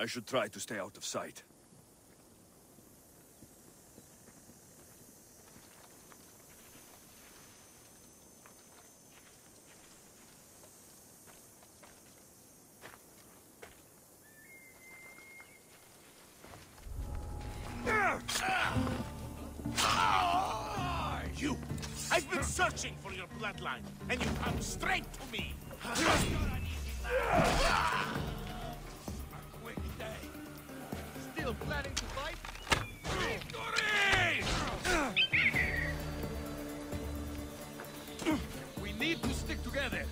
I should try to stay out of sight. You! I've been searching for your bloodline, and you come straight to me! Still planning to fight? We need to stick together.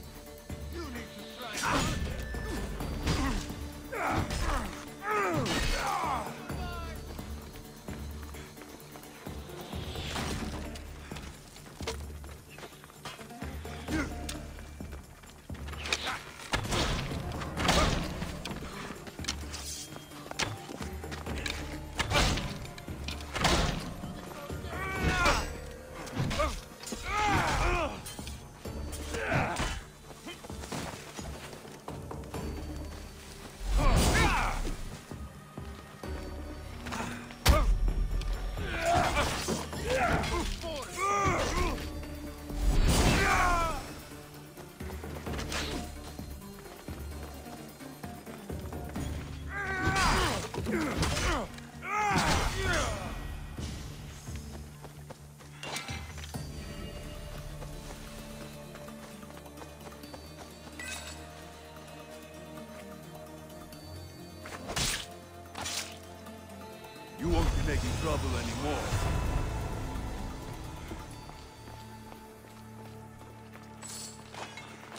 You won't be making trouble anymore.